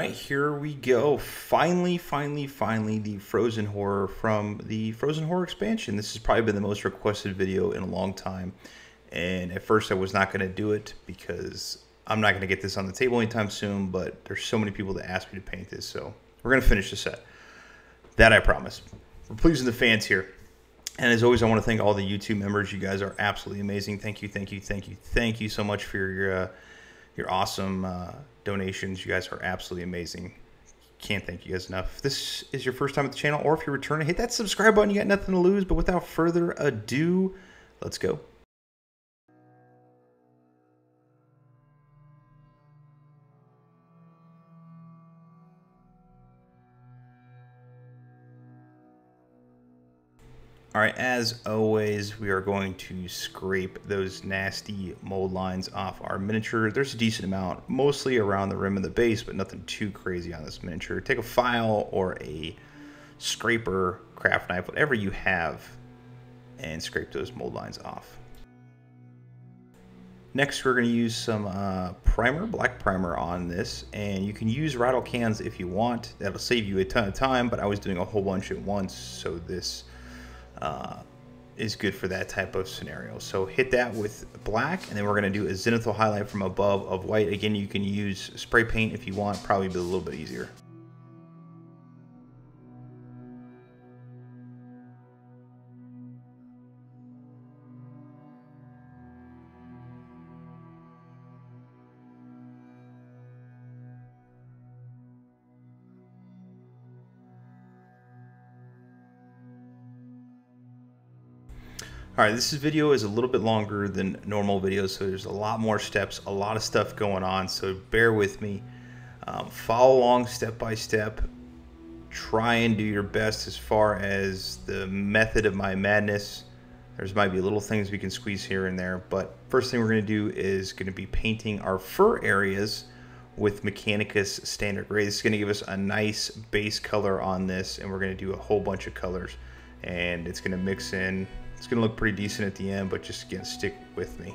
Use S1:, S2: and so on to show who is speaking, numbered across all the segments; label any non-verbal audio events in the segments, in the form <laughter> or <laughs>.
S1: right, here we go. Finally, finally, finally, the Frozen Horror from the Frozen Horror expansion. This has probably been the most requested video in a long time. And at first I was not going to do it because I'm not going to get this on the table anytime soon, but there's so many people that ask me to paint this, so we're going to finish the set. That I promise. We're pleasing the fans here. And as always, I want to thank all the YouTube members. You guys are absolutely amazing. Thank you, thank you, thank you, thank you so much for your uh, your awesome uh, donations. You guys are absolutely amazing. Can't thank you guys enough. If this is your first time at the channel, or if you're returning, hit that subscribe button. You got nothing to lose. But without further ado, let's go. All right, as always, we are going to scrape those nasty mold lines off our miniature. There's a decent amount, mostly around the rim of the base, but nothing too crazy on this miniature. Take a file or a scraper, craft knife, whatever you have, and scrape those mold lines off. Next, we're going to use some uh, primer, black primer on this, and you can use rattle cans if you want. That'll save you a ton of time, but I was doing a whole bunch at once, so this uh, is good for that type of scenario. So hit that with black, and then we're going to do a zenithal highlight from above of white. Again, you can use spray paint if you want, probably be a little bit easier. All right, this video is a little bit longer than normal videos, so there's a lot more steps, a lot of stuff going on, so bear with me. Um, follow along step by step. Try and do your best as far as the method of my madness. There's might be little things we can squeeze here and there, but first thing we're going to do is going to be painting our fur areas with Mechanicus Standard Gray. This is going to give us a nice base color on this, and we're going to do a whole bunch of colors, and it's going to mix in it's going to look pretty decent at the end, but just again, stick with me.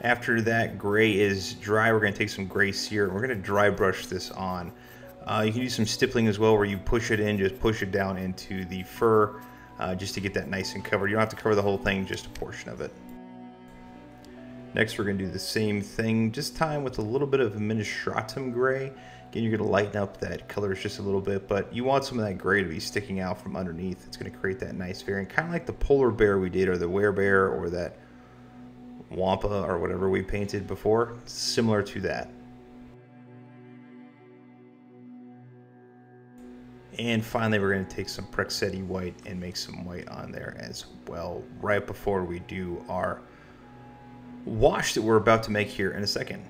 S1: After that gray is dry, we're going to take some gray Seer and we're going to dry brush this on. Uh, you can do some stippling as well where you push it in, just push it down into the fur uh, just to get that nice and covered. You don't have to cover the whole thing, just a portion of it. Next, we're going to do the same thing, just time with a little bit of Administratum gray. Again, you're going to lighten up that color just a little bit, but you want some of that gray to be sticking out from underneath. It's going to create that nice variant, kind of like the polar bear we did, or the werebear, or that wampa, or whatever we painted before. Similar to that. And finally, we're going to take some Praxeti white and make some white on there as well, right before we do our wash that we're about to make here in a second.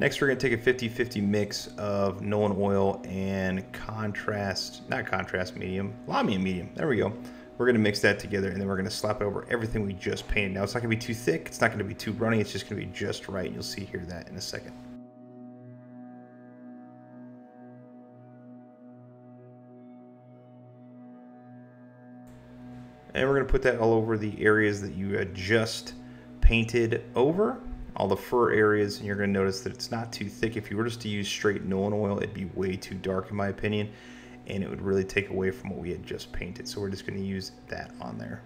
S1: Next, we're going to take a 50-50 mix of Nuln Oil and contrast, not contrast medium, Lahmian medium. There we go. We're going to mix that together and then we're going to slap it over everything we just painted. Now it's not going to be too thick, it's not going to be too runny, it's just going to be just right. You'll see here that in a second. And we're going to put that all over the areas that you had just painted over, all the fur areas, and you're going to notice that it's not too thick. If you were just to use straight Nuln Oil, it'd be way too dark in my opinion and it would really take away from what we had just painted. So we're just going to use that on there.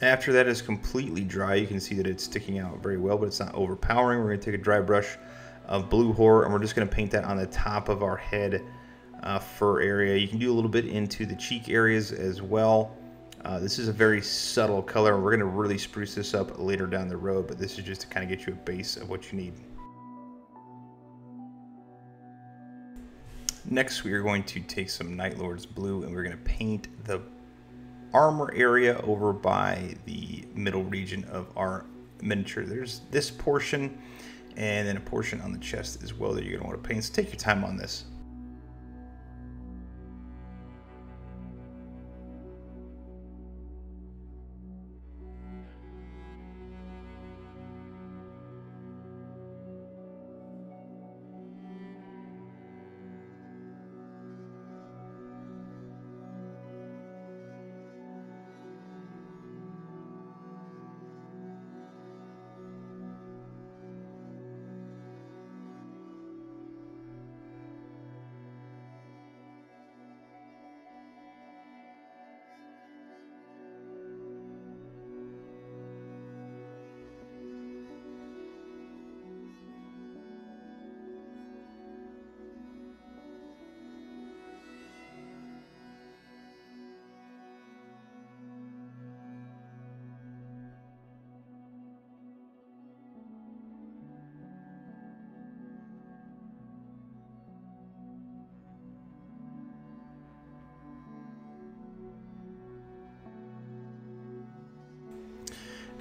S1: After that is completely dry, you can see that it's sticking out very well, but it's not overpowering. We're to take a dry brush of Blue Horror, and we're just going to paint that on the top of our head uh, fur area. You can do a little bit into the cheek areas as well. Uh, this is a very subtle color. We're going to really spruce this up later down the road, but this is just to kind of get you a base of what you need. Next, we are going to take some Night Lord's Blue and we're going to paint the armor area over by the middle region of our miniature. There's this portion and then a portion on the chest as well that you're going to want to paint. So take your time on this.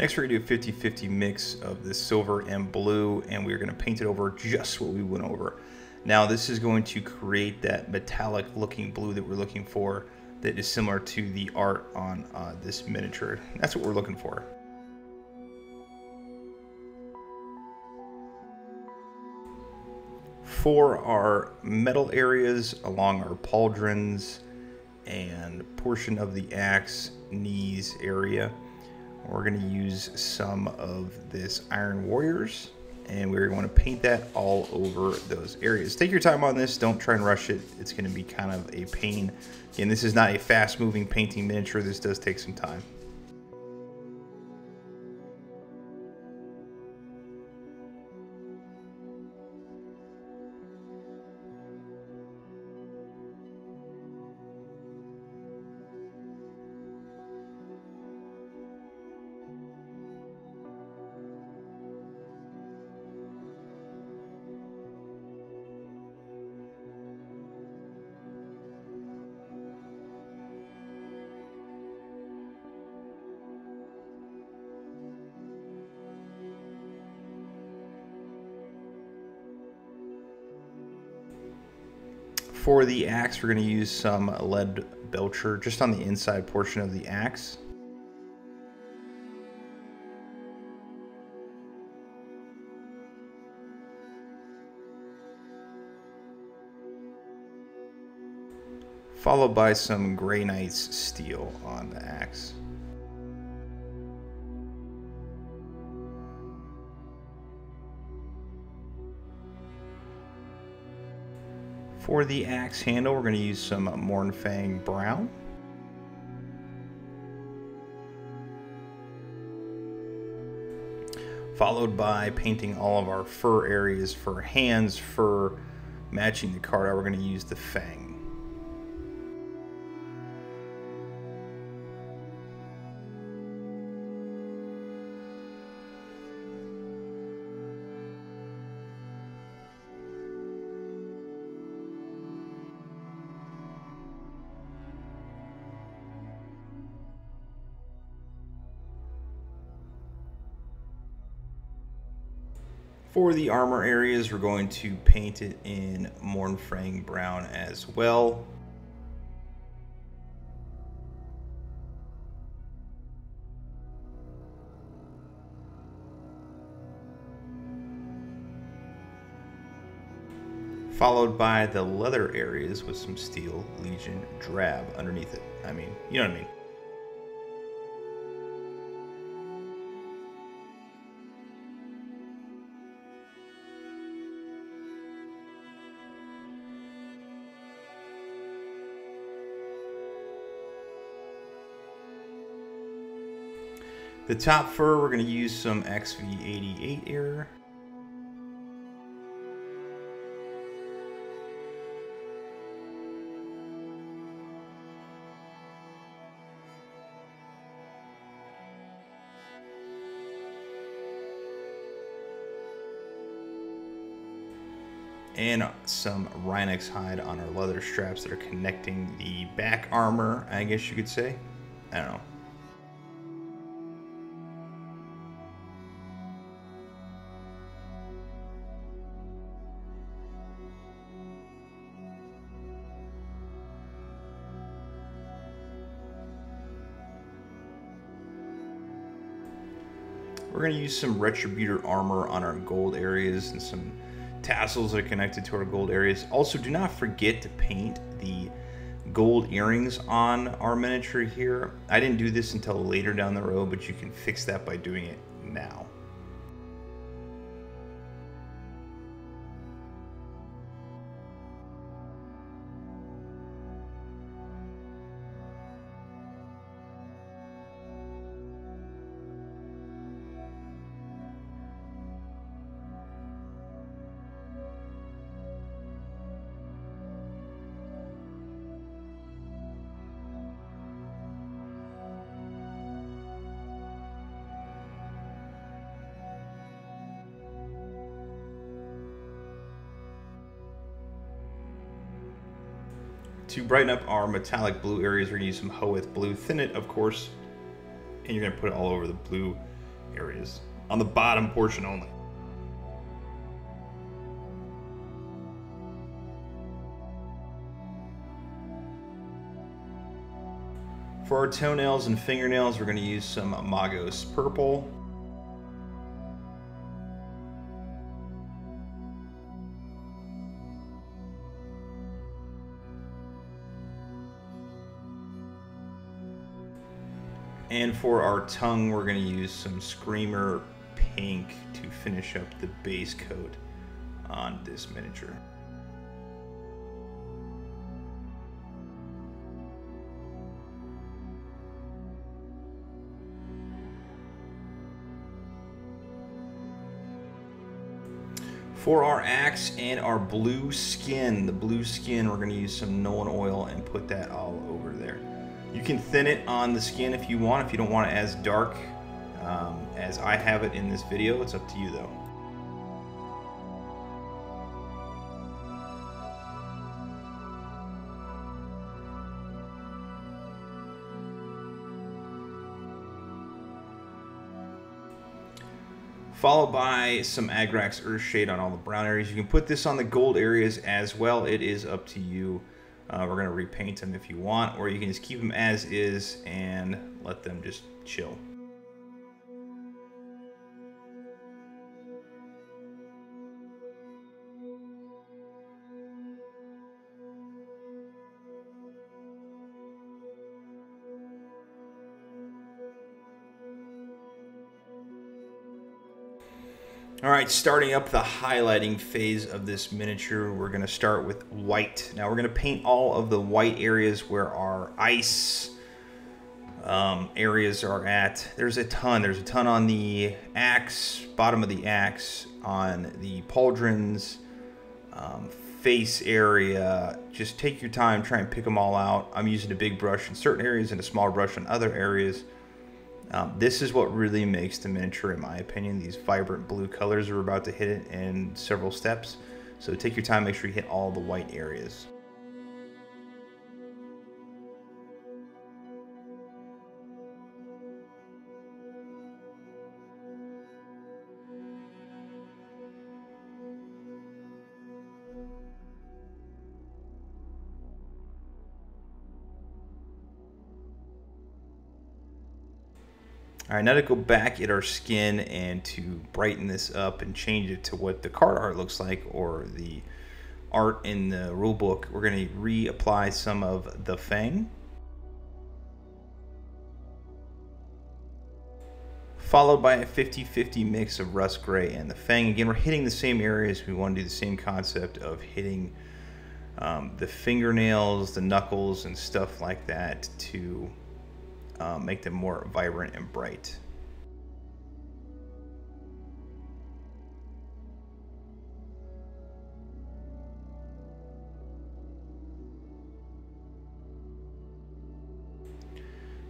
S1: Next we're to do a 50-50 mix of the silver and blue and we're going to paint it over just what we went over. Now this is going to create that metallic looking blue that we're looking for that is similar to the art on uh, this miniature. That's what we're looking for. For our metal areas along our pauldrons and portion of the axe knees area, we're going to use some of this Iron Warriors and we're going to paint that all over those areas. Take your time on this. Don't try and rush it. It's going to be kind of a pain. Again, this is not a fast moving painting miniature. This does take some time. For the axe, we're going to use some lead belcher just on the inside portion of the axe. Followed by some Grey Knight's steel on the axe. For the axe handle, we're going to use some Mournfang Brown. Followed by painting all of our fur areas for hands, fur, matching the card we're going to use the Fang. For the armor areas, we're going to paint it in Mournfang Brown as well. Followed by the leather areas with some Steel Legion drab underneath it. I mean, you know what I mean. The top fur, we're going to use some XV88 here. and some Rhinox hide on our leather straps that are connecting the back armor, I guess you could say. I don't know. We're going to use some Retributor armor on our gold areas and some tassels that are connected to our gold areas. Also, do not forget to paint the gold earrings on our miniature here. I didn't do this until later down the road, but you can fix that by doing it now. To brighten up our metallic blue areas, we're to use some Hoeth blue. Thin it, of course, and you're to put it all over the blue areas. On the bottom portion only. For our toenails and fingernails, we're to use some Magos Purple. For our tongue, we're going to use some Screamer Pink to finish up the base coat on this miniature. For our axe and our blue skin, the blue skin, we're going to use some Nuln Oil and put that all over there. You can thin it on the skin if you want, if you don't want it as dark um, as I have it in this video. It's up to you though. followed by some Agrax Earthshade on all the brown areas. You can put this on the gold areas as well. It is up to you. Uh, we're going to repaint them if you want, or you can just keep them as is and let them just chill. All right, starting up the highlighting phase of this miniature, we're gonna start with white. Now we're gonna paint all of the white areas where our ice um, areas are at. There's a ton, there's a ton on the axe, bottom of the axe, on the pauldrons, um, face area. Just take your time, try and pick them all out. I'm using a big brush in certain areas and a small brush in other areas. Um, this is what really makes the miniature, in my opinion. These vibrant blue colors are about to hit it in several steps. So take your time, make sure you hit all the white areas. All right, now to go back at our skin and to brighten this up and change it to what the card art looks like or the art in the rule book, we're going to reapply some of the Fang. Followed by a 50-50 mix of Russ Gray and the Fang. Again, we're hitting the same areas. We want to do the same concept of hitting um, the fingernails, the knuckles, and stuff like that to uh, make them more vibrant and bright.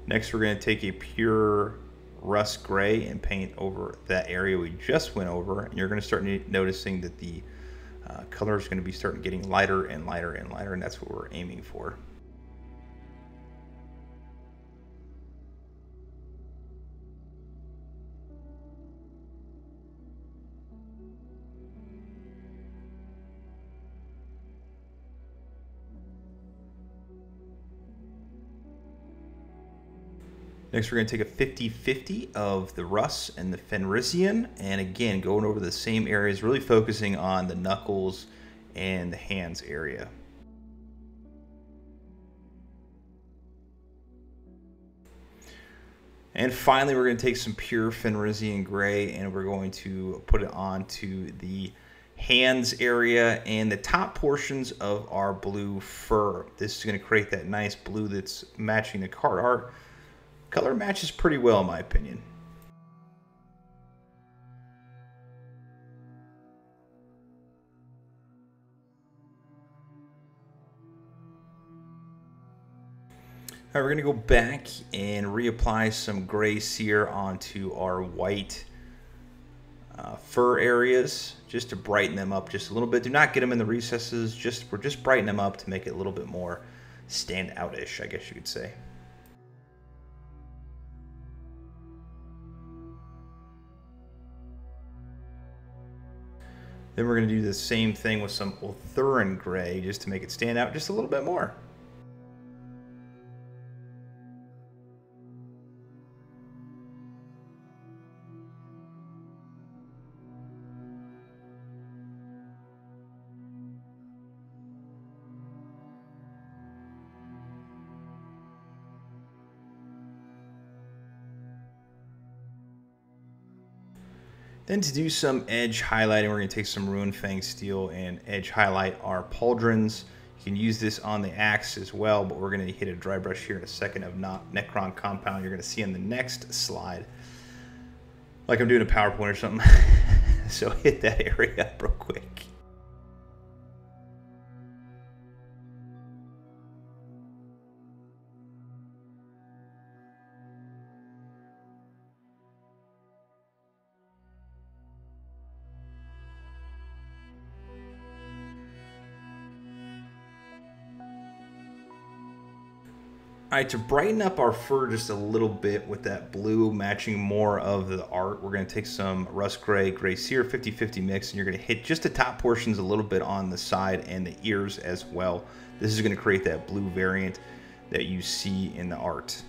S1: Next, we're going to take a pure Russ gray and paint over that area we just went over. And you're going to start noticing that the uh, color is going to be starting getting lighter and lighter and lighter, and that's what we're aiming for. Next, we're going to take a 50-50 of the Russ and the Fenrisian, and again, going over the same areas, really focusing on the knuckles and the hands area. And finally, we're going to take some pure Fenrisian gray and we're going to put it onto the hands area and the top portions of our blue fur. This is going to create that nice blue that's matching the card art Color matches pretty well, in my opinion. All right, we're gonna go back and reapply some gray Seer onto our white uh, fur areas just to brighten them up just a little bit. Do not get them in the recesses. Just we're just brightening them up to make it a little bit more stand out-ish, I guess you could say. Then we're going to do the same thing with some Ulthuan gray just to make it stand out just a little bit more. Then to do some edge highlighting, we're going to take some Runefang Steel and edge highlight our pauldrons. You can use this on the axe as well, but we're going to hit a dry brush here in a second of not Necron compound. You're going to see in the next slide, like I'm doing a PowerPoint or something. <laughs> so hit that area real quick. All right, to brighten up our fur just a little bit with that blue matching more of the art, we're going to take some Russ gray, gray Seer 50-50 mix, and you're going to hit just the top portions a little bit on the side and the ears as well. This is going to create that blue variant that you see in the art.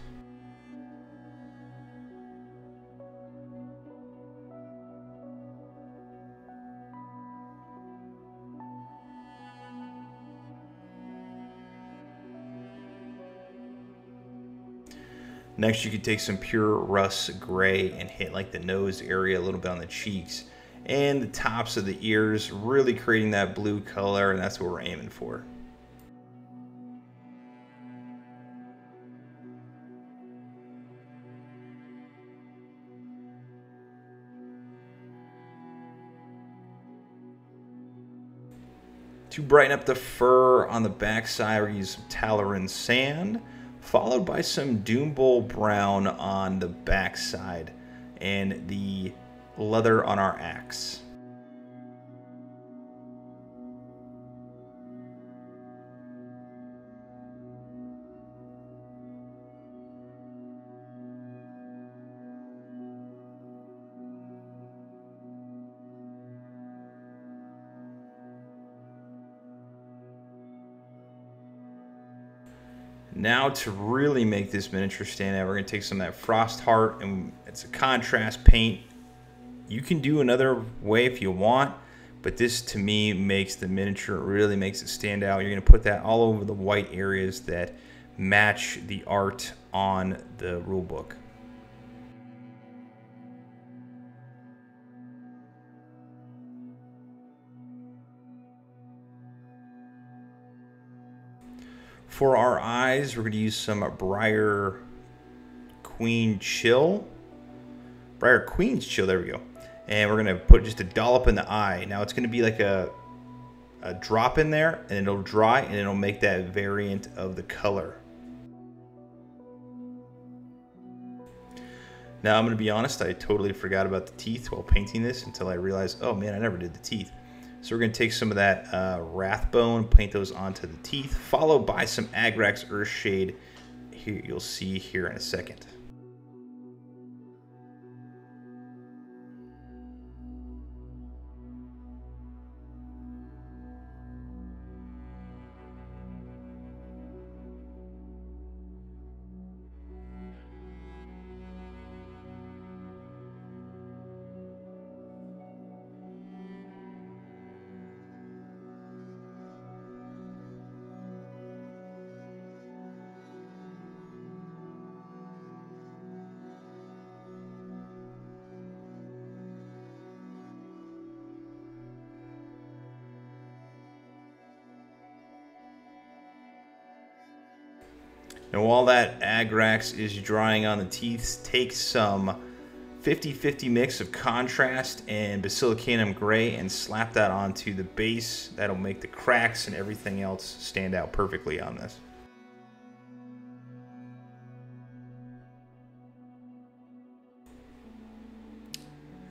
S1: Next, you could take some pure Russ gray and hit like the nose area, a little bit on the cheeks and the tops of the ears, really creating that blue color, and that's what we're aiming for. To brighten up the fur on the backside, we're going use some Tallarn sand followed by some Doombull Brown on the backside and the leather on our axe. Now to really make this miniature stand out, we're going to take some of that Frostheart and it's a contrast paint. You can do another way if you want, but this to me makes the miniature, really makes it stand out. You're going to put that all over the white areas that match the art on the rulebook. For our eyes, we're going to use some Briar Queen Chill. Briar Queen's Chill, there we go. And we're going to put just a dollop in the eye. Now it's going to be like a, a drop in there, and it'll dry, and it'll make that variant of the color. Now, I'm going to be honest, I totally forgot about the teeth while painting this until I realized, oh man, I never did the teeth. So we're going to take some of that uh, Wraithbone, paint those onto the teeth, followed by some Agrax Earthshade. Here you'll see here in a second. And while that Agrax is drying on the teeth, take some 50-50 mix of contrast and basilicanum gray and slap that onto the base. That'll make the cracks and everything else stand out perfectly on this.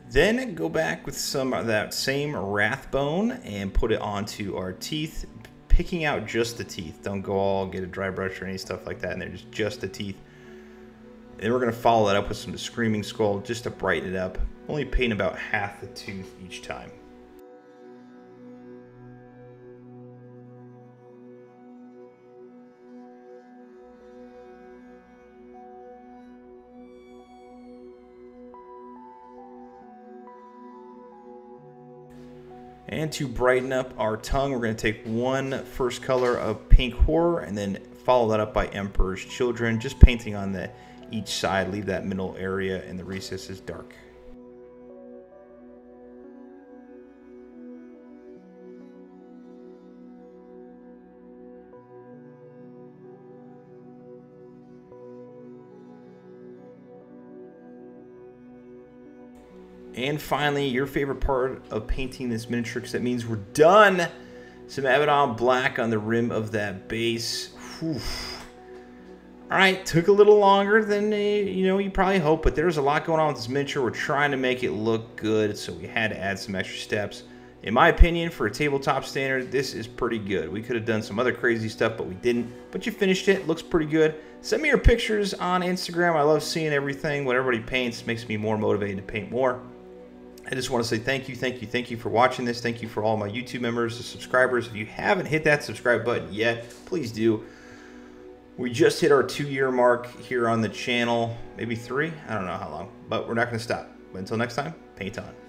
S1: Then go back with some of that same Wraithbone and put it onto our teeth, picking out just the teeth. Don't go all get a dry brush or any stuff like that. And there's just the teeth. And we're going to follow that up with some Screaming Skull just to brighten it up. Only paint about half the tooth each time. And to brighten up our tongue, we're going to take one first color of Pink Horror and then follow that up by Emperor's Children, just painting on the each side, leave that middle area and the recesses dark. And finally, your favorite part of painting this miniature, because that means we're done. Some Abaddon black on the rim of that base. Whew. All right, took a little longer than uh, you know you probably hope, but there's a lot going on with this miniature. We're trying to make it look good, so we had to add some extra steps. In my opinion, for a tabletop standard, this is pretty good. We could have done some other crazy stuff, but we didn't. But you finished it. Looks pretty good. Send me your pictures on Instagram. I love seeing everything. What everybody paints makes me more motivated to paint more. I just want to say thank you, thank you, thank you for watching this. Thank you for all my YouTube members, the subscribers. If you haven't hit that subscribe button yet, please do. We just hit our two year mark here on the channel, maybe three. I don't know how long, but we're not going to stop. But until next time, paint on.